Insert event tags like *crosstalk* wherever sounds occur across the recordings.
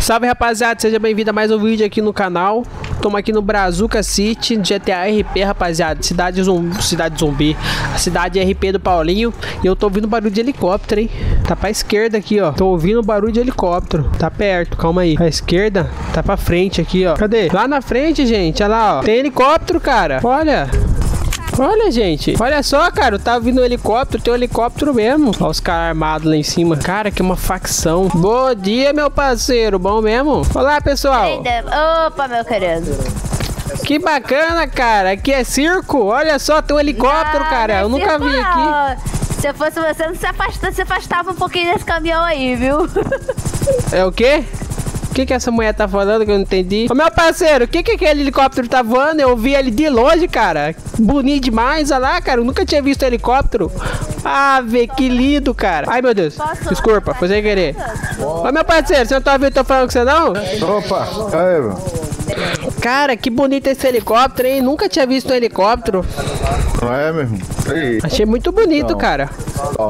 Salve rapaziada, seja bem-vindo a mais um vídeo aqui no canal. Estamos aqui no Brazuca City, GTA RP, rapaziada. Cidade zumbi, cidade zumbi. A cidade RP do Paulinho. E eu tô ouvindo barulho de helicóptero, hein? Tá pra esquerda aqui, ó. Tô ouvindo barulho de helicóptero. Tá perto, calma aí. Pra esquerda, tá pra frente aqui, ó. Cadê? Lá na frente, gente. Olha lá, ó. Tem helicóptero, cara. Olha. Olha, gente. Olha só, cara. Tá vindo um helicóptero. Tem um helicóptero mesmo. Olha os caras armados lá em cima. Cara, que uma facção. Bom dia, meu parceiro. Bom mesmo? Olá, pessoal. Eita, Opa, meu querido. Que bacana, cara. Aqui é circo. Olha só, tem um helicóptero, Ah, cara. Eu não é nunca circo, vi aqui. não. Se eu fosse você, não se, afasta, se afastava um pouquinho desse caminhão aí, viu? *laughs* É o quê? O que, que essa mulher tá falando que eu não entendi? Ô, meu parceiro, o que, que aquele helicóptero tá voando? Eu vi ele de longe, cara. Bonito demais, olha lá, cara. Eu nunca tinha visto helicóptero. Ah, vê, que lindo, cara. Ai, meu Deus. Desculpa, foi sem querer. Ô, meu parceiro, você não tá ouvindo eu tô falando com você, não? Opa, aí, mano. Cara, que bonito esse helicóptero, hein? Nunca tinha visto um helicóptero. Não é mesmo? Achei muito bonito, Não. cara.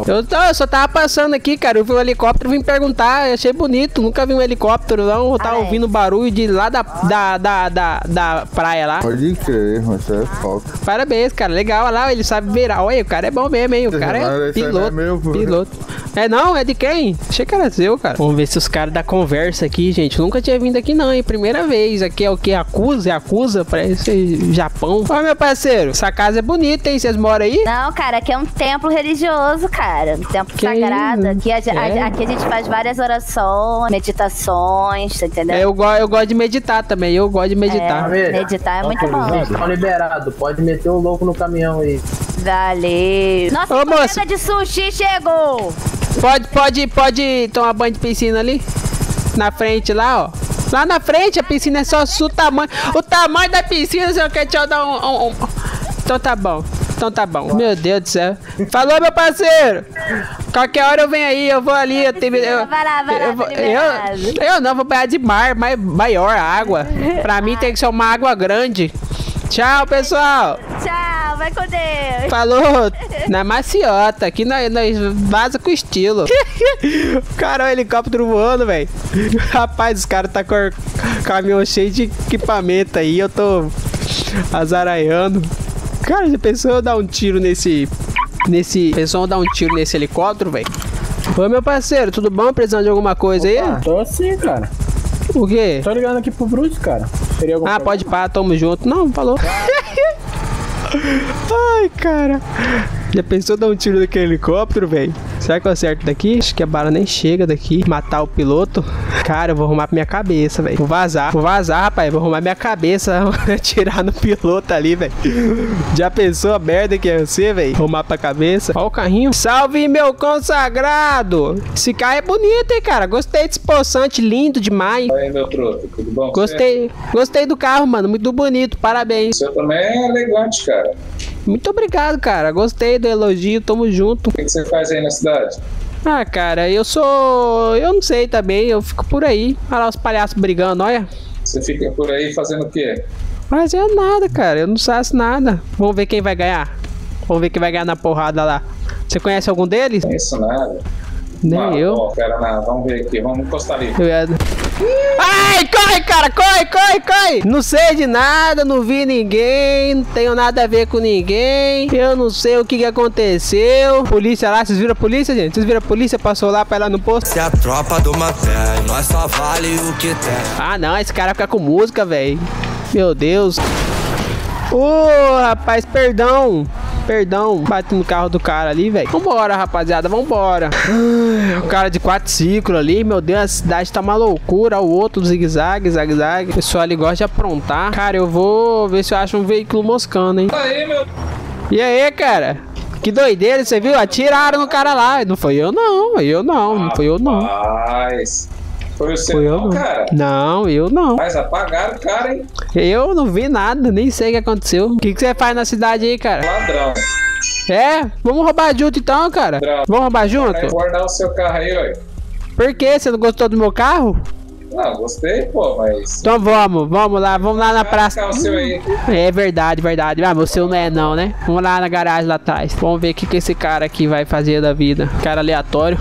Eu, tô- eu só tava passando aqui, cara. Eu vi um helicóptero vim perguntar. Achei bonito. Nunca vi um helicóptero, não. Eu tava Ah, é. ouvindo barulho de lá da, da, da, da, da praia lá. Pode crer, mas isso é falta. Parabéns, cara. Legal, olha lá. Ele sabe virar. Olha, o cara é bom mesmo, hein? O cara é não é piloto. meu, pô. piloto. É não? É de quem? Achei que era seu, cara. Vamos ver se os caras da conversa aqui, gente. Nunca tinha vindo aqui, não, hein? Primeira vez. Aqui é o que? Acusa? É acusa? Parece Japão. Ó, meu parceiro. Essa casa é bonita, hein? Vocês moram aí? Não, cara, aqui é um templo religioso, cara. Um templo Que sagrado. Aqui a, a- É. aqui a gente faz várias orações, meditações, tá entendendo? É, eu, go eu gosto de meditar também. Eu gosto de meditar. É, meditar é muito bom. Tá liberado, pode meter o louco no caminhão aí. Valeu. Nossa, Ô, moça. de sushi chegou. Pode, pode, pode tomar banho de piscina ali? Na frente lá, ó. Lá na frente a piscina é só o tamanho. O tamanho da piscina, você quer te dar um, um- um- Então tá bom. Então tá bom. Meu Deus do céu. Falou, meu parceiro. Qualquer hora eu venho aí, eu vou ali. Eu tenho, eu, Vai lá, vai lá, eu, vou- eu, eu não vou banhar de mar, mas maior água. Pra mim tem que ser uma água grande. Tchau, pessoal. Tchau, vai com Deus. Falou na maciota, aqui nós, nós vaza com estilo. *laughs* cara, o helicóptero voando, velho. Rapaz, os caras tá com o caminhão cheio de equipamento aí, eu tô azaraiando. Cara, já pensou eu dar um tiro nesse. Nesse. Pensou eu dar um tiro nesse helicóptero, velho? Ô meu parceiro, tudo bom? Precisando de alguma coisa aí? Tô sim, cara. O quê? Tô ligando aqui pro Bruce, cara. Ah, pode pá, tamo junto. Não, falou. *laughs* Ai, cara. Já pensou dar um tiro naquele helicóptero, velho? Será que eu acerto daqui? Acho que a bala nem chega daqui. Matar o piloto. Cara, eu vou arrumar pra minha cabeça, velho. Vou vazar. Vou vazar, rapaz. Vou arrumar minha cabeça. *laughs* Atirar no piloto ali, velho. Já pensou a merda que é você, velho? Arrumar pra cabeça. Ó o carrinho. Salve, meu consagrado. Esse carro é bonito, hein, cara? Gostei desse poçante. Lindo demais. aí, meu truto, tudo bom? Gostei, gostei do carro, mano. Muito bonito, parabéns. Você também é elegante, cara. Muito obrigado, cara. Gostei do elogio, tamo junto. O que você faz aí na cidade? Ah, cara, eu sou. Eu não sei também, eu fico por aí. Olha lá os palhaços brigando, olha. Você fica por aí fazendo o quê? É nada, cara, eu não faço nada. Vamos ver quem vai ganhar. Vamos ver quem vai ganhar na porrada lá. Você conhece algum deles? Não isso nada. Nem Ah, eu. Ó, pera lá, vamos ver aqui, vamos encostar ali. Ia... Ai, corre, cara, corre, corre, corre! Não sei de nada, não vi ninguém, não tenho nada a ver com ninguém. Eu não sei o que, que aconteceu. Polícia lá, vocês viram a polícia, gente? Vocês viram a polícia? Passou lá pra ir lá no posto? Se a tropa do Maté, nós só vale o que tem. Ah, não, esse cara fica com música, velho. Meu Deus. Ô, rapaz, perdão. Perdão, bati no carro do cara ali, velho. Vambora, rapaziada, vambora. Ai, O cara de quatro ciclos ali, meu Deus, a cidade tá uma loucura. O outro zigue-zague, zague-zague. O pessoal ali gosta de aprontar. Cara, eu vou ver se eu acho um veículo moscando, hein. Aí, meu. E aí, cara? Que doideira, você viu? Atiraram no cara lá. Não foi eu, não. Eu não, não foi eu, não. Rapaz. Foi Foi eu, não, não. cara? Não, eu não. Mas apagaram o cara, hein? Eu não vi nada, nem sei o que aconteceu. O que, que você faz na cidade aí, cara? Ladrão. É? Vamos roubar junto então, cara? Ladrão. Vamos roubar junto? Vai guardar o seu carro aí, ó. Por quê? Você não gostou do meu carro? Não, gostei, pô, mas. Então vamos, vamos lá, vamos lá na praça. Cá, o seu aí. É verdade, verdade. Ah, o seu não é não, né? Vamos lá na garagem lá atrás. Vamos ver o que, que esse cara aqui vai fazer da vida. Cara aleatório.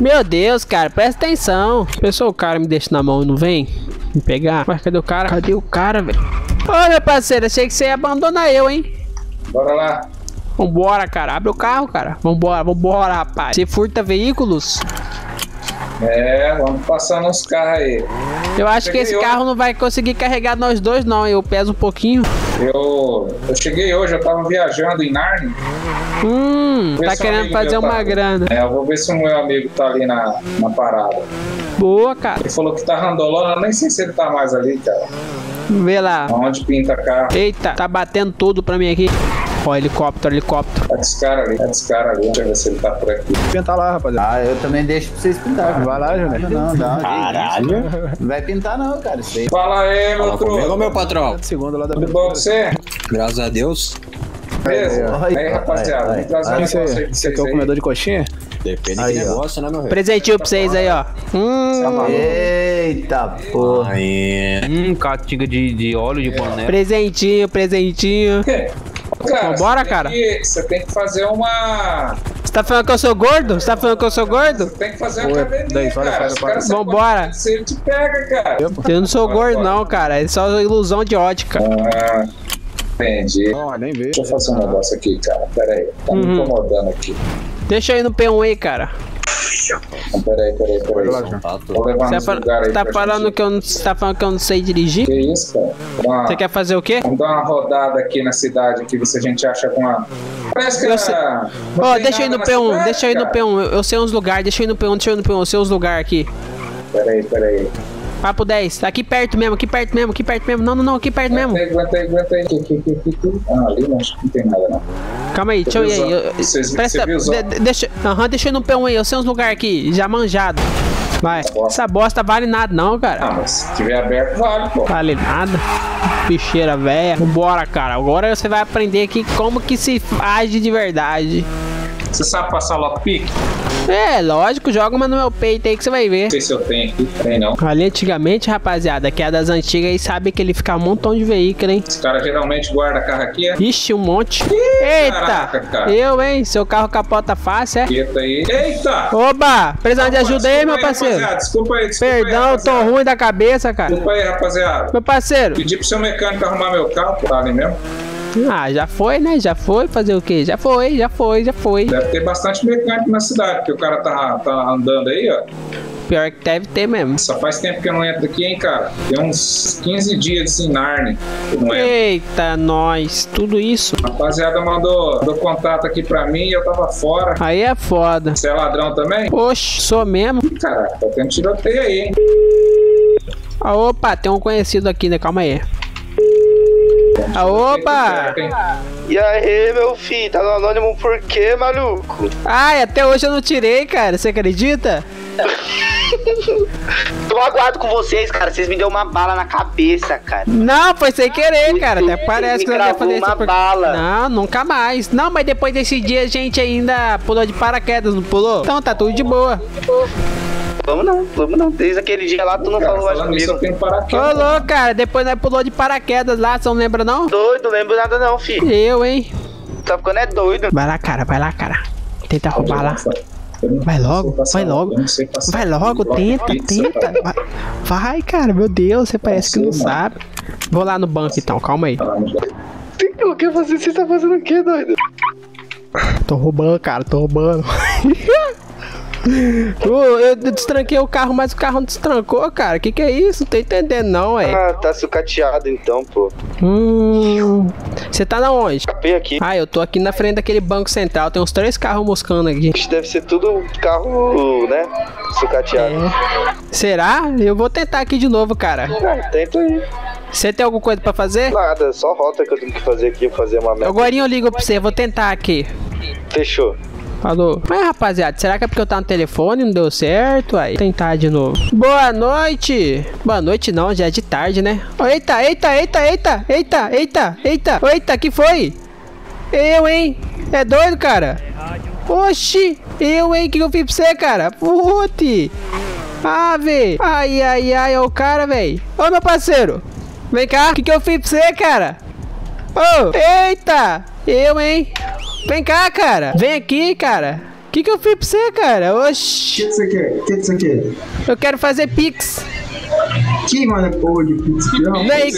Meu Deus, cara, presta atenção. Pessoal, o cara me deixa na mão e não vem me pegar. Mas cadê o cara? Cadê o cara, velho? Ô, meu parceiro, achei que você ia abandonar eu, hein? Bora lá. Vambora, cara. Abre o carro, cara. Vambora, vambora, rapaz. Você furta veículos? É, vamos passar nos carros aí. Eu acho que esse carro não vai conseguir carregar nós dois, não. Eu peso um pouquinho. Eu, eu cheguei hoje, eu tava viajando em Narnia. Hum, tá querendo fazer tá uma ali. grana. É, eu vou ver se o meu amigo tá ali na, na parada. Boa, cara. Ele falou que tá randolando, eu nem sei se ele tá mais ali, cara. Vê lá. Onde pinta carro. Eita, tá batendo tudo pra mim aqui. Ó, helicóptero, helicóptero. Tá desse cara ali, tá desse cara ali. Deixa eu ver se ele tá por aqui. Pintar lá, rapaziada. Ah, eu também deixo pra vocês pintar. Vai lá, Júnior. Não, não. Caralho. Não vai pintar não, cara. Isso aí. Fala aí, meu Fala comigo, meu patrão. Segunda lá da Tudo bom com você? Graças a Deus. Beleza? Aí, Aí, rapaziada, aí, um negócio você vocês quer o comedor de coxinha? Depende Aí, ó. negócio, né, meu rei? Presentinho pra vocês aí, ó. Hum, Eita, porra. Aí. Hum, catinga de, de óleo de boné. presentinho, presentinho. *laughs* Cara, tem cara. que- Você tem que fazer uma. Você tá falando que eu sou gordo? Você tá falando que eu sou gordo? Você tem que fazer uma Oi, academia, daí, fala, cara. caras sabem Vambora. Você te pega, cara. Eu não sou gordo, não, cara. É só ilusão de ótica. Ah, entendi. Não, nem vê. Deixa eu fazer um negócio aqui, cara. Pera aí. Tá me Uhum. incomodando aqui. Deixa eu ir no P1 aí, cara. Peraí, peraí, peraí. Tá Você tá, aí tá falando que eu não, você tá falando que eu não sei dirigir? Que isso, cara? Vamos, Você quer fazer o quê? Vamos dar uma rodada aqui na cidade ver se a gente acha alguma. Parece que Eu a- sei. tem deixa eu ir no na P1, cidade, deixa eu ir no cara. P1. Eu, eu sei uns lugares, deixa eu ir no P1, deixa eu ir no P1, eu sei uns lugares aqui. Peraí, peraí. Papo 10, aqui perto mesmo, aqui perto mesmo, aqui perto mesmo. Não, não, não, aqui perto mesmo. Aguenta aí, aguenta aí. Aqui, aqui, aqui, aqui. Ah, ali não, acho que não tem nada, não. Calma aí, deixa eu ir aí. eu- Vocês- Presta, você viu os de- de- deixa, aham, deixa eu ir no P1 aí, eu sei uns lugares aqui, já manjado. Vai, bosta. essa bosta vale nada não, Ah, cara. mas se tiver aberto, vale, pô. Vale nada. Bicheira velha. Vambora, cara. Agora você vai aprender aqui como que se age de verdade. Você sabe passar lockpick? É, lógico, joga uma no meu peito aí que você vai ver. Não sei se eu tenho aqui. Tem não. Ali antigamente, rapaziada, que é das antigas e sabe que ele fica um montão de veículo, hein? Os caras geralmente guardam carro aqui, é? Ixi, um monte. Eita! caraca, cara. Eu, hein? Seu carro capota fácil, é? Quieta aí. Eita! Oba! Precisando de ajuda aí, meu parceiro. rapaziada, Desculpa aí, desculpa aí, Perdão, eu tô ruim da cabeça, cara. Desculpa aí, rapaziada. Meu parceiro. Pedi pro seu mecânico arrumar meu carro, tá ali mesmo. Ah, já foi, né? Já foi fazer o quê? Já foi, já foi, já foi. Deve ter bastante mecânico na cidade, porque o cara tá, tá andando aí, ó. Pior que deve ter mesmo. Só faz tempo que eu não entro aqui, hein, cara. Tem uns 15 dias de Sinarne. entro. Eita, nós. Tudo isso. A rapaziada mandou, mandou contato aqui pra mim e eu tava fora. Aí é foda. Você é ladrão também? Oxe, sou mesmo. Caraca, tá tendo tiroteio aí, hein? Ah, opa, tem um conhecido aqui, né? Calma aí. Ah, opa! E aí, meu filho, tá no anônimo por quê, maluco? Ai, até hoje eu não tirei, cara. Você acredita? *laughs* Tô aguardo com vocês, cara. Vocês me deu uma bala na cabeça, cara. Não, foi sem querer, cara. Até parece que eu ia fazer isso. por- bala. Não, nunca mais. Não, mas depois desse dia a gente ainda pulou de paraquedas, não pulou? Então tá tudo de boa. Vamos não, vamos não. Desde aquele dia lá, tu não Cara, falou mais comigo. Ô, cara, depois nós pulou de paraquedas lá, você não lembra não? Doido, não lembro nada não, filho. Eu, hein? Tá ficando é doido. Vai lá, cara, vai lá, cara. Tenta roubar lá. Vai logo, vai logo. Vai logo, tenta, tenta. Vai, cara, meu Deus, você parece que não sabe. Vou lá no banco então, calma aí. O que você, você tá fazendo o quê, doido? Tô roubando, cara, tô roubando. *laughs* Eu destranquei o carro, mas o carro não destrancou, cara. Que que é isso? Não tô entendendo não, é. Ah, tá sucateado então, pô. Hum. Você tá na onde? Capei aqui. Ah, eu tô aqui na frente daquele banco central. Tem uns três carros moscando aqui. Deve ser tudo carro, né? Sucateado. É. Será? Eu vou tentar aqui de novo, cara. Ah, tenta aí. Você tem alguma coisa pra fazer? Nada, só rota que eu tenho que fazer aqui, fazer uma meta. Agora eu ligo pra você, vou tentar aqui. Fechou. Falou. Mas rapaziada, será que é porque eu tava no telefone não deu certo? Aí, tentar de novo. Boa noite. Boa noite não, já é de tarde, né? Ô, Eita, eita, eita, eita, eita, eita, eita. Eita, que foi? Eu, hein? É doido, cara? Oxi, eu, hein? O que eu fiz pra você, cara? Pute. Ah, véi. Ai, ai, ai, o cara, véi. Ô, meu parceiro. Vem cá. O que, que eu fiz pra você, cara? Ô, eita. Eu, hein. Vem cá, cara. Vem aqui, cara. O que, que eu fiz pra você, cara? Oxi. O que você quer? O que você quer? Eu quero fazer pix. Que mano porra de pizza? Não, Vem.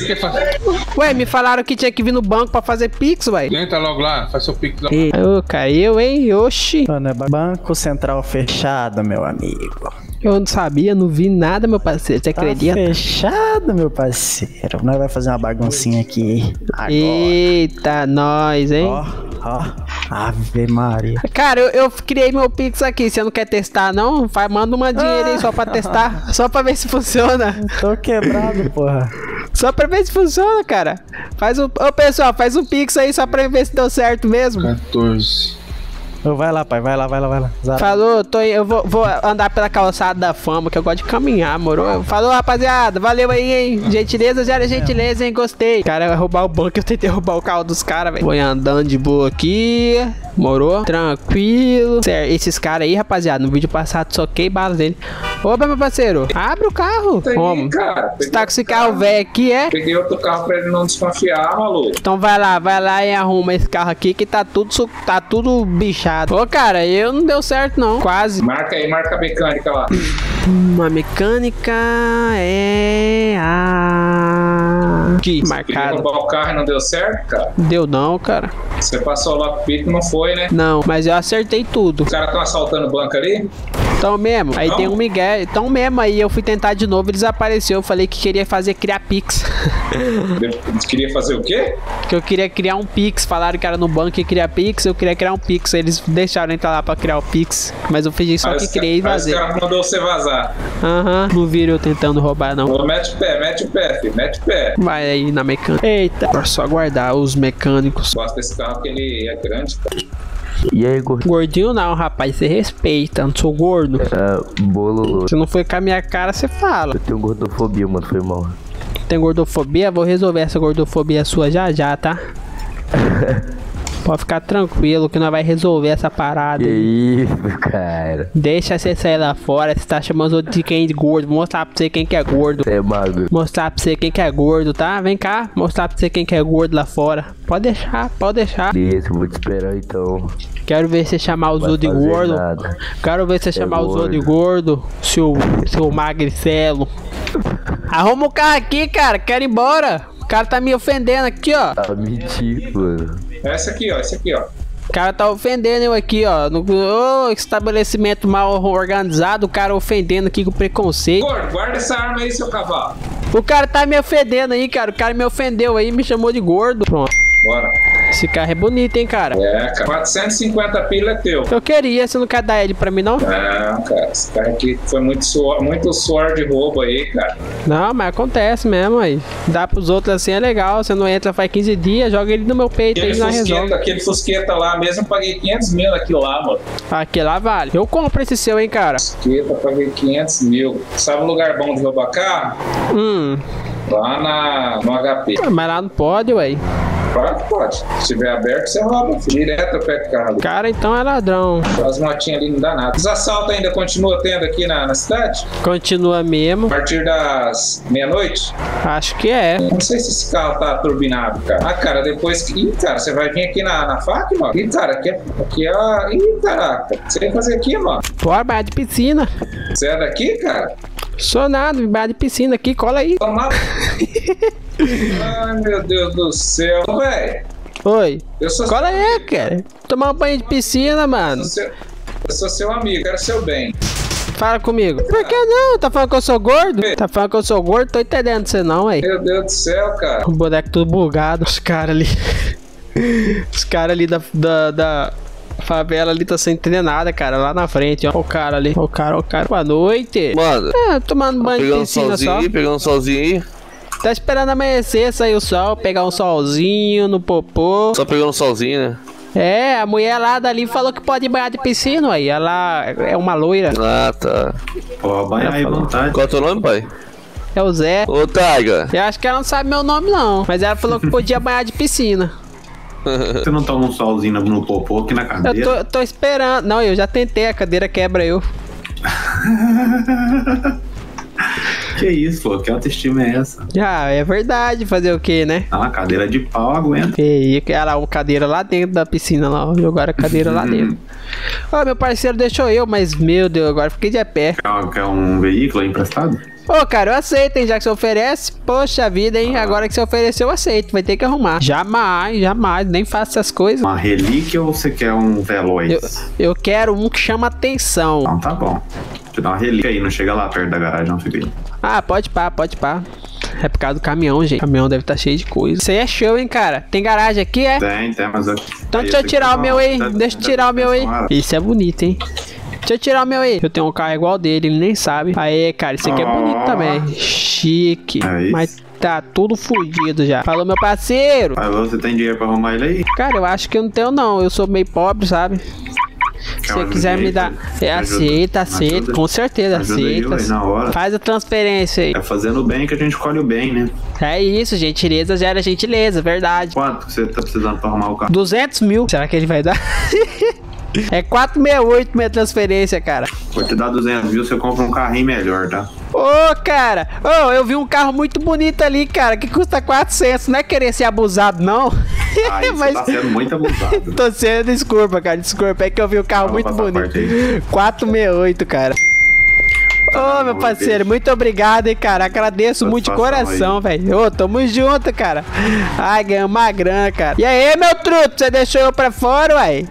Ué, me falaram que tinha que vir no banco pra fazer pix, ué. Entra logo lá, faz seu pix lá. Ô, caiu, hein? Oxi. Mano, é Banco Central fechado, meu amigo. Eu não sabia, não vi nada, meu parceiro. Você Tá acredita? fechado, meu parceiro. Nós vai fazer uma baguncinha aqui. Agora. Eita, nós, hein? Ó, ó. Ave Maria. Cara, eu, eu criei meu Pix aqui. Você não quer testar, não? Vai, manda uma dinheiro aí só pra testar. Só pra ver se funciona. Tô quebrado, porra. Só pra ver se funciona, cara. Faz um. Ô, pessoal, faz um Pix aí só pra ver se deu certo mesmo. 14. Vai lá, pai. Vai lá, vai lá, vai lá. Zara. Falou, tô, eu vou, vou andar pela calçada da fama, que eu gosto de caminhar, moro? Falou, rapaziada, valeu aí, hein? Gentileza, já era gentileza, hein? Gostei. Cara, vai roubar o banco, eu tentei roubar o carro dos caras, velho. Vou andando de boa aqui, morou? Tranquilo. Certo, esses caras aí, rapaziada, no vídeo passado soquei bala dele. Opa, meu parceiro, abre o carro. Peguei, Como? cara. Você tá com esse carro velho aqui, é? Peguei outro carro pra ele não desconfiar, maluco. Então vai lá, vai lá e arruma esse carro aqui que tá tudo, tá tudo bichado. Ô, cara, eu não deu certo não, quase. Marca aí, marca a mecânica lá. Uma mecânica é a. Que marcada. roubar o carro e não deu certo, cara? Deu não, cara. Você passou lá pro pico, não foi, né? Não, mas eu acertei tudo. Os caras estão assaltando o banco ali? Então mesmo, aí tem um Miguel. Então mesmo, aí eu fui tentar de novo e desapareceu. Eu falei que queria fazer criar Pix. Eles queriam fazer o quê? que eu queria criar um Pix. Falaram que era no banco e criar Pix. Eu queria criar um Pix. Eles deixaram entrar lá pra criar o Pix. Mas eu fingi só Aí que criei e os vazei. caras mandou você vazar. Aham, não viram eu tentando roubar, não. Mete o pé, mete o pé, filho, mete o pé. Vai aí na mecânica. Eita, é só aguardar os mecânicos. Gosto desse carro que ele é grande, cara. E aí, gordinho? Gordinho não, rapaz, você respeita, não sou gordo. É, bolo. Se não foi com a minha cara, você fala. Eu tenho gordofobia, mano, foi mal. Tem gordofobia? Vou resolver essa gordofobia sua já já, tá? *laughs* Pode ficar tranquilo que nós vai resolver essa parada. Que aí. isso, cara. Deixa você sair lá fora, você tá chamando os outros de quem de gordo. Vou mostrar pra você quem que é gordo. Você é magro. Mostrar pra você quem que é gordo, tá? Vem cá, mostrar pra você quem que é gordo lá fora. Pode deixar, pode deixar. Isso, vou te esperar então. Quero ver você chamar os Vai outros de gordo. nada. Quero ver você É chamar os gordo. outros de gordo. Seu, seu magricelo. Arruma o carro aqui, cara. Quero ir embora. O cara tá me ofendendo aqui, ó. Tá mentindo, mano. Essa aqui, ó, essa aqui, ó. O cara tá ofendendo eu aqui, ó. No ô, estabelecimento mal organizado, o cara ofendendo aqui com preconceito. Gordo, guarda essa arma aí, seu cavalo. O cara tá me ofendendo aí, cara. O cara me ofendeu aí, me chamou de gordo. Pronto. Bora. Esse carro é bonito, hein, cara. É, cara. 450 pila é teu. Eu queria, você não quer dar ele pra mim, não? Não, cara, esse carro aqui foi muito suor, muito suor de roubo aí, cara. Não, mas acontece mesmo aí. Dá pros outros assim é legal. Você não entra faz 15 dias, joga ele no meu peito Aquele aí nós resolve. aquele fusqueta lá mesmo, eu paguei 500 mil naquilo lá, mano. Aqui lá vale. Eu compro esse seu, hein, cara. Fusqueta, paguei 500 mil. Sabe um lugar bom de roubar carro? Hum, Lá na, no HP. mas lá não pode, ué. Claro que pode. Se tiver aberto, você rouba. Direto eu pego o carro ali. Cara, então é ladrão. As motinhas ali não dá nada. Os assaltos ainda continuam tendo aqui na, na cidade? Continua mesmo. A partir das meia-noite? Acho que é. Não sei se esse carro tá turbinado, cara. Ah, cara, depois que. Ih, cara, você vai vir aqui na, na faca, mano? Ih, cara, aqui é. Aqui é a. Ih, caraca. Você vai fazer aqui, mano? Baia de piscina. Você é daqui, cara? Sou nada, baia de piscina aqui, cola aí. Toma. *laughs* Ai, meu Deus do céu. Véi, Oi. eu sou. Cola aí, cara. Tomar um banho de piscina, mano. Eu sou seu, eu sou seu amigo, quero seu bem. Fala comigo. Por que não? Tá falando que eu sou gordo? Tá falando que eu sou gordo? Tô entendendo você não, aí. Meu Deus do céu, cara. O boneco tudo bugado. Os caras ali. *laughs* Os caras ali da, da, da favela ali tá sem entender nada, cara. Lá na frente, ó. O cara ali. O cara, o cara. Boa noite. Mano, É, tomando banho de pegando piscina só. aí, pegando um solzinho aí. Tá esperando amanhecer, sair o sol, pegar um solzinho no popô. Só pegando um solzinho, né? É, a mulher lá dali falou que pode banhar de piscina aí. Ela é uma loira. Ah, tá. Ó, banha aí, vontade. Qual é o teu nome, pai? É o Zé. Ô, Taiga. Eu acho que ela não sabe meu nome, não. Mas ela falou que podia banhar de piscina. Você não toma um solzinho no popô aqui na Eu cadeira? tô, tô esperando. Não, eu já tentei, a cadeira quebra eu. *laughs* Que isso, pô? Que autoestima é essa? Ah, é verdade, fazer o que, né? Ah, cadeira de pau aguenta. E aquela uma cadeira lá dentro da piscina lá, ó. jogaram a cadeira lá dentro. Ó, meu parceiro deixou eu, mas meu Deus, agora fiquei de pé. Quer, quer um veículo emprestado? Ô, cara, eu aceito, hein? Já que você oferece, poxa vida, hein? Agora que você ofereceu, eu aceito. Vai ter que arrumar. Jamais, jamais. Nem faço essas coisas. Uma relíquia ou você quer um veloz? Eu, eu quero um que chama atenção. Então tá bom. Te dá uma relíquia aí, não chega lá perto da garagem, não fica aí. Ah, pode pá, pode pá. É por causa do caminhão, gente. O caminhão deve estar cheio de coisa. Isso aí é show, hein, cara? Tem garagem aqui, é? Tem, tem, mas eu... Então deixa eu tirar o meu aí. Deixa eu tirar o meu aí. Isso é bonito, hein? Deixa eu tirar o meu aí. Eu tenho um carro igual dele, ele nem sabe. Aí, cara, esse aqui é bonito também. Chique. É isso. Mas tá tudo fudido já. Falou, meu parceiro. Mas você tem dinheiro pra arrumar ele aí? Cara, eu acho que eu não tenho, não. Eu sou meio pobre, sabe? Se você quiser me dar. É, aceita, aceita. Ajuda. Com certeza, aceita. Faz a transferência aí. É fazendo o bem que a gente colhe o bem, né? É isso, gentileza gera gentileza, verdade. Quanto que você tá precisando pra arrumar o carro? 200 mil. Será que ele vai dar? *laughs* é 468 minha transferência, cara. Vou te dar 200 mil, você compra um carrinho melhor, tá? Ô, cara. Ô, eu vi um carro muito bonito ali, cara, que custa 400. Não é querer ser abusado, não. *laughs* Aí você tá sendo muito abusado. *laughs* Tô sendo, desculpa, cara, desculpa. É que eu vi um carro Fala muito bonito. parte aí. 468, cara. Ô, meu parceiro, muito obrigado, hein, cara. Agradeço muito de coração, velho. Ô, tamo junto, cara. Ai, ganhamos uma grana, cara. E aí, meu truto, você deixou eu pra fora, uai?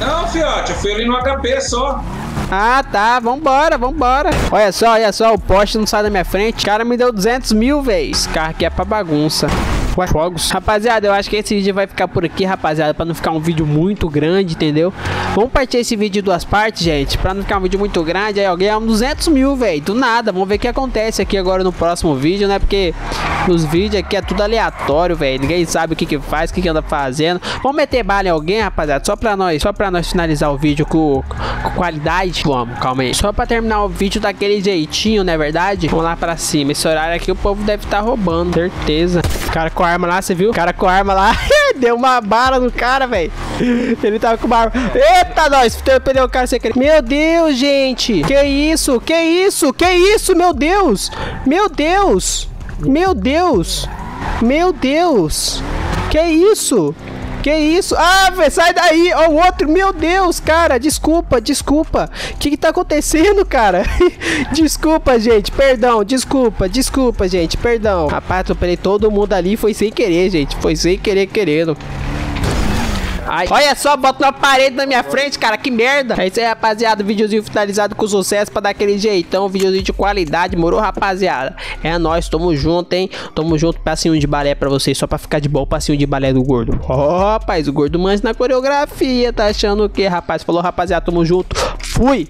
Não, fiote, eu fui ali no HP só. Ah, tá. Vambora, vambora. Olha só, olha só. O poste não sai da minha frente. O cara me deu 200 mil, véi. Esse carro aqui é pra bagunça. Fogos. Rapaziada, eu acho que esse vídeo vai ficar por aqui, rapaziada, pra não ficar um vídeo muito grande, entendeu? Vamos partir esse vídeo em duas partes, gente, pra não ficar um vídeo muito grande. Aí, ó, ganhamos 200 mil, velho, do nada. Vamos ver o que acontece aqui agora no próximo vídeo, né? Porque nos vídeos aqui é tudo aleatório, velho. Ninguém sabe o que que faz, o que que anda fazendo. Vamos meter bala em alguém, rapaziada, só pra nós, só pra nós finalizar o vídeo com, com qualidade. Vamos, calma aí. Só pra terminar o vídeo daquele jeitinho, não é verdade? Vamos lá pra cima. Esse horário aqui o povo deve estar roubando, certeza. Cara com a arma lá, você viu? O cara com a arma lá, *laughs* deu uma bala no cara, velho. Ele tava com uma arma. Eita, nós! Perdeu o cara sem querer. Meu Deus, gente! Que isso? Que isso? Que isso, meu Deus? Meu Deus! Meu Deus! Meu Deus! Que isso? Que isso? Ah, sai daí! Ó, o outro, meu Deus, cara, desculpa, desculpa. O que que tá acontecendo, cara? *laughs* desculpa, gente, perdão, desculpa, desculpa, gente, perdão. Rapaz, atropelei todo mundo ali, foi sem querer, gente, foi sem querer querendo. Ai, olha só, bota uma parede na minha frente, cara, que merda. É isso aí, rapaziada, videozinho finalizado com sucesso pra dar aquele jeitão, videozinho de qualidade, morou, rapaziada? É nóis, tamo junto, hein? Tamo junto, passinho de balé pra vocês, só pra ficar de bom, passinho de balé do gordo. Ó, rapaz, o gordo manja na coreografia, tá achando o quê, rapaz? Falou, rapaziada, tamo junto, fui!